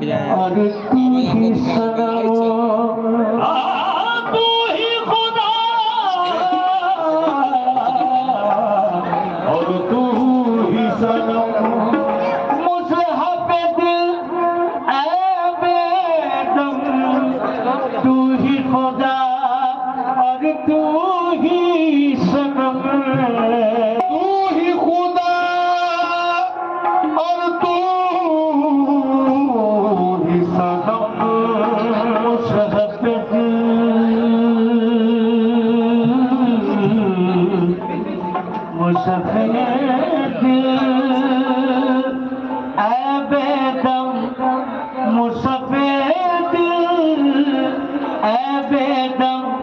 Side बैठ जाए। ऐ बेदम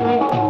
Thank you.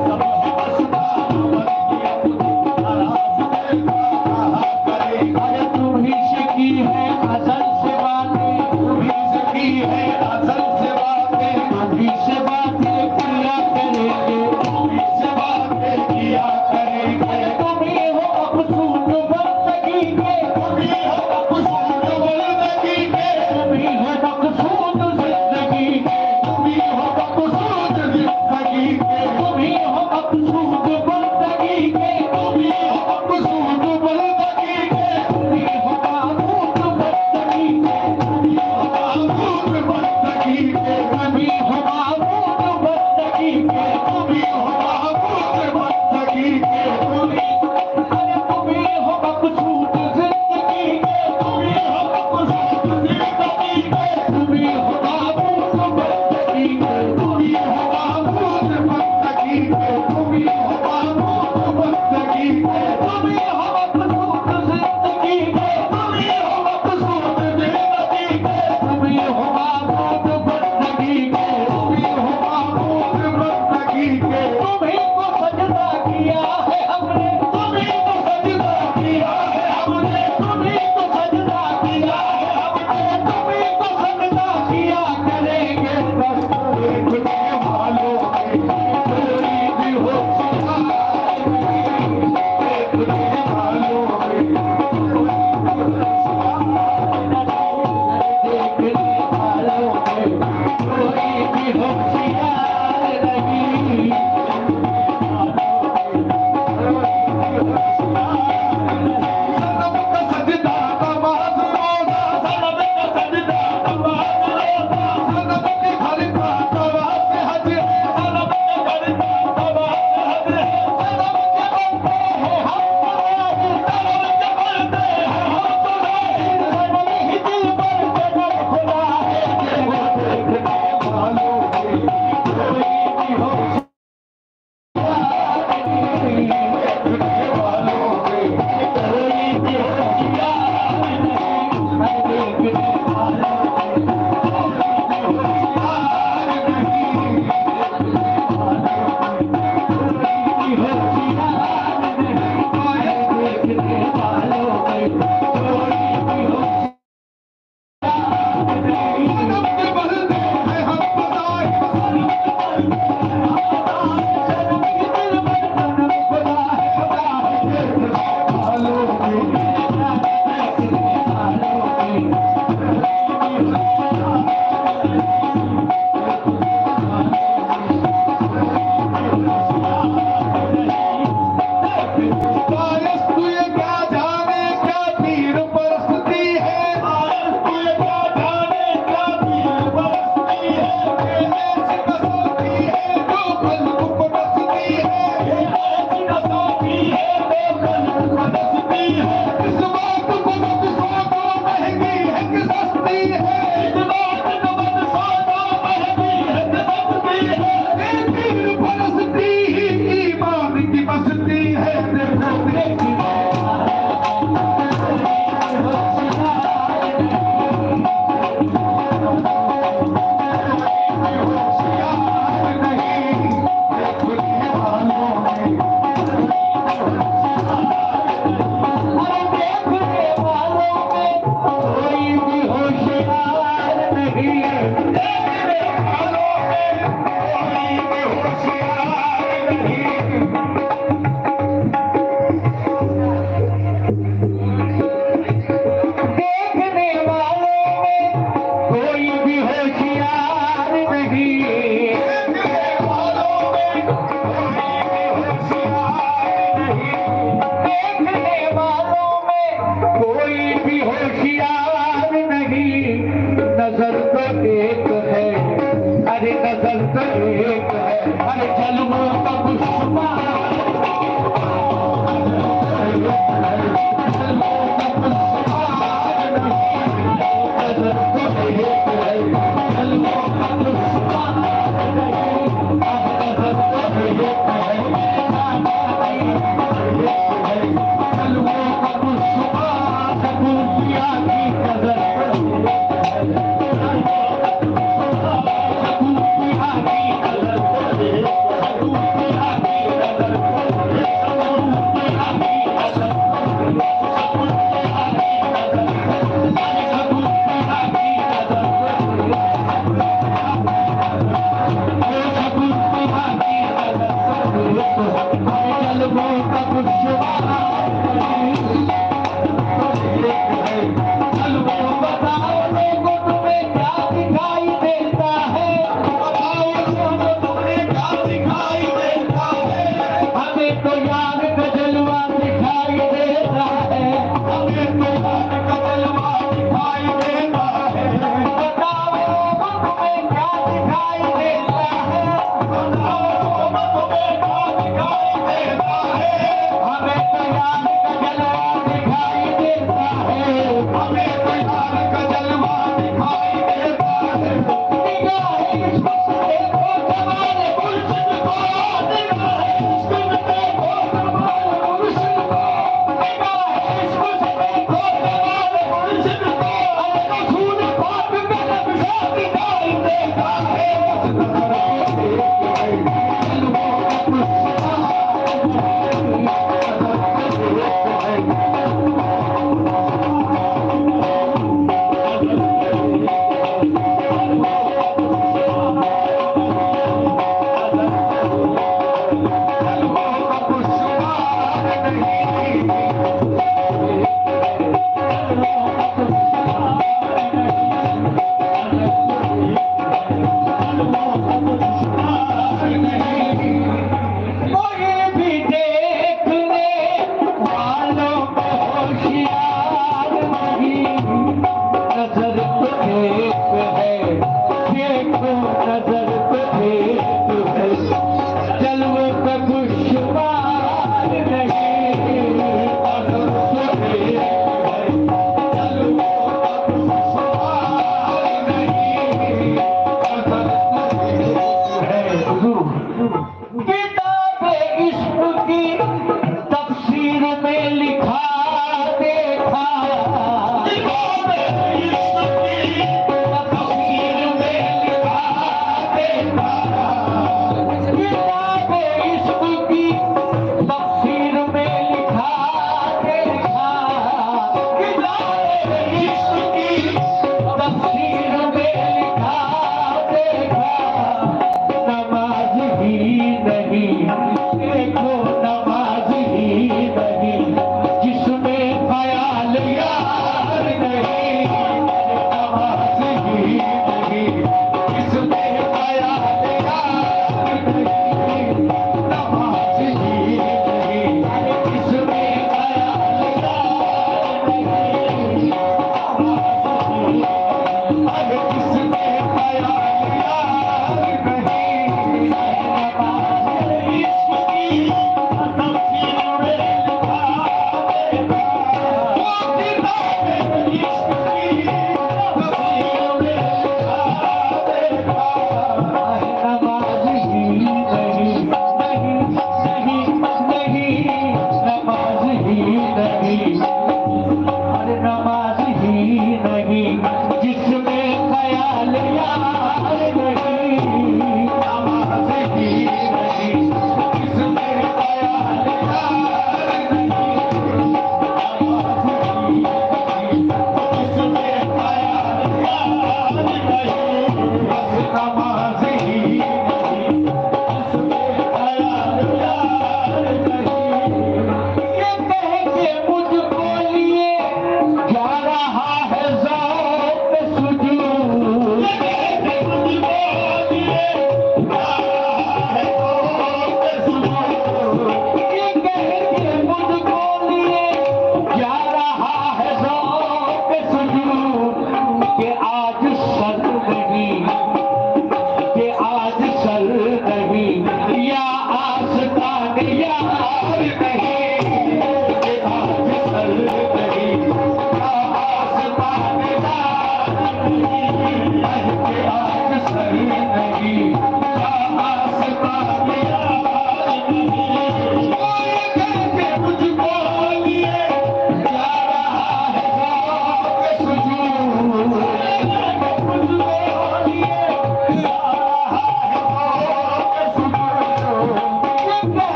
Thank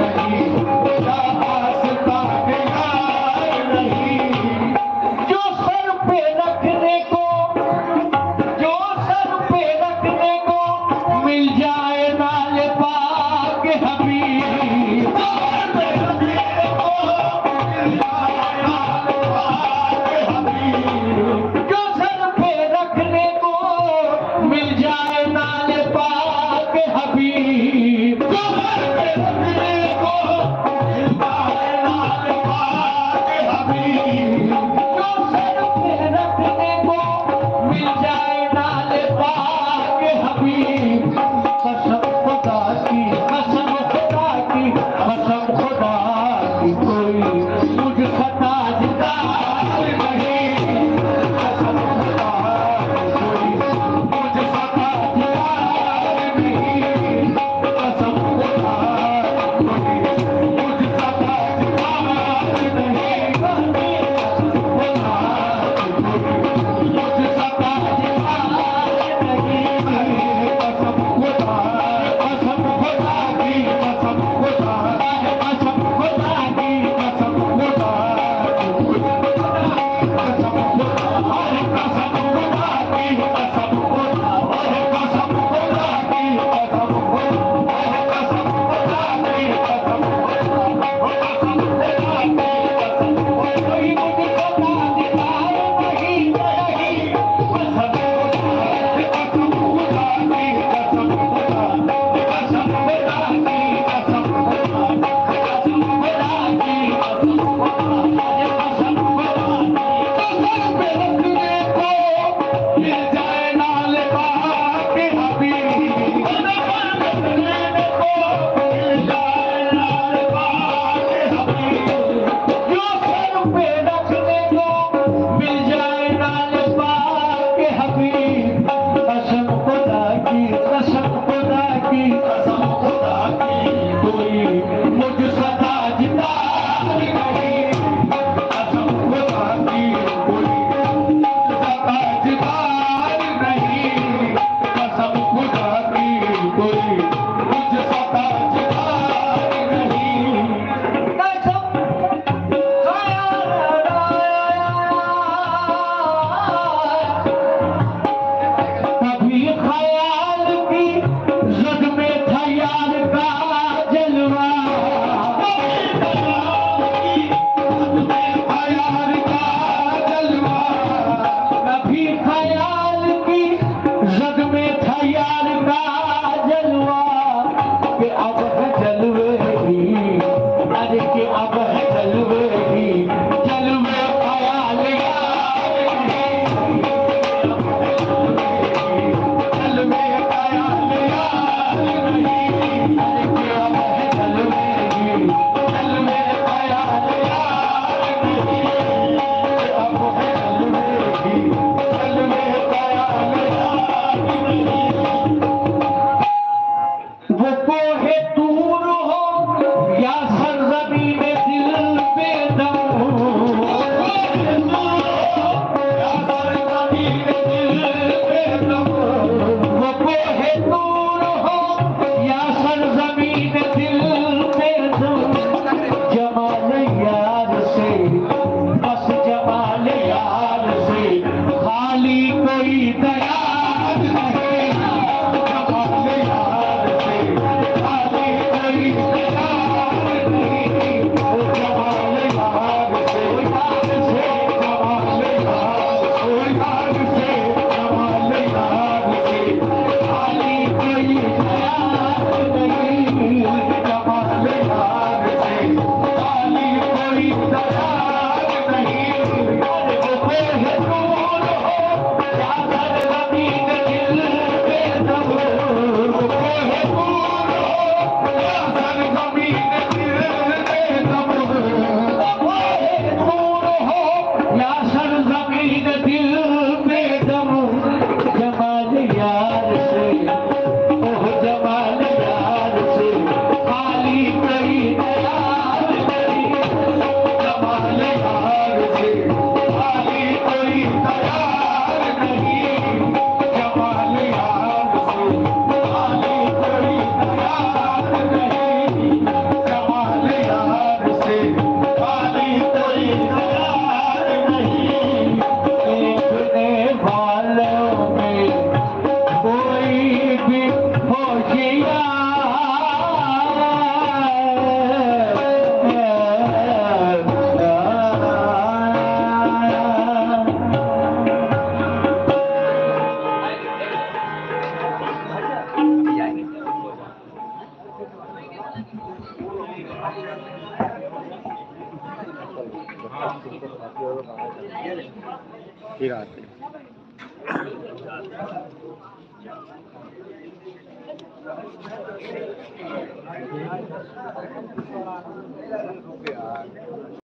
Thank you.